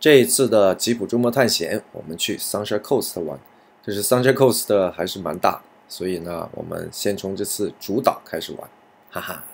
这一次的吉普周末探险，我们去 Sunshine Coast 玩。这是 Sunshine Coast 还是蛮大，所以呢，我们先从这次主岛开始玩，哈哈。